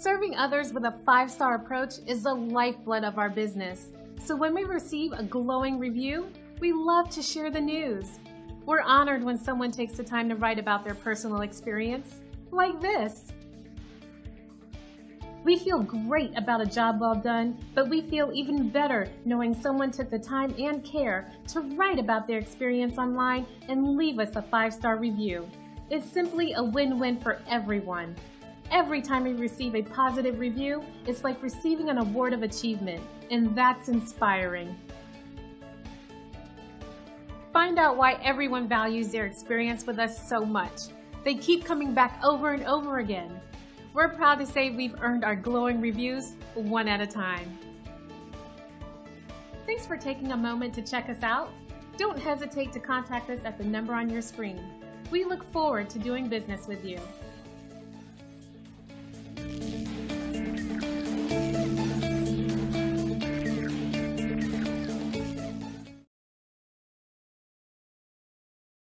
Serving others with a five star approach is the lifeblood of our business. So when we receive a glowing review, we love to share the news. We're honored when someone takes the time to write about their personal experience, like this. We feel great about a job well done, but we feel even better knowing someone took the time and care to write about their experience online and leave us a five star review. It's simply a win win for everyone. Every time we receive a positive review, it's like receiving an award of achievement, and that's inspiring. Find out why everyone values their experience with us so much. They keep coming back over and over again. We're proud to say we've earned our glowing reviews one at a time. Thanks for taking a moment to check us out. Don't hesitate to contact us at the number on your screen. We look forward to doing business with you.